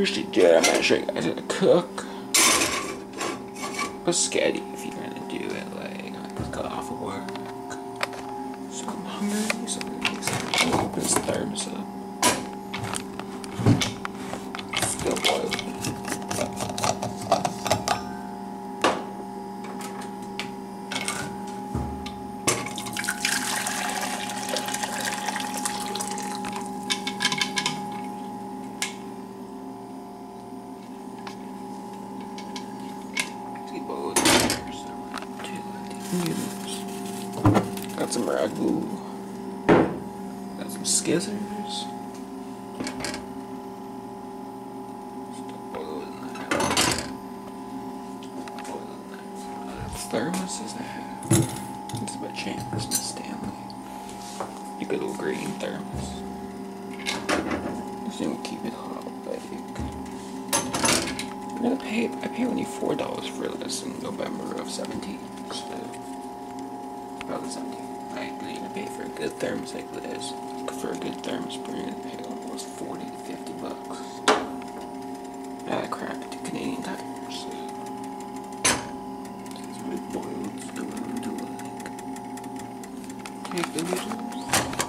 tires. Today I'm gonna show you guys how to cook spaghetti if you're gonna do it like I just got off of work. So I'm hungry, so I'm gonna open this thermos up. Got some ragu. Got some skizzers. Uh, thermos is that? This is by Chambers, Miss Stanley. A good old green thermos. This thing will keep it hot, like. Gonna pay. I paid only four dollars for this in November of seventeen. So, about seventeen. I you're gonna pay for a good thermos like this. For a good thermos, gonna pay almost forty to fifty bucks. Ah, crap! To Canadian tires. Take the noodles.